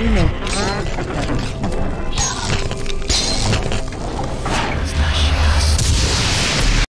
Dime.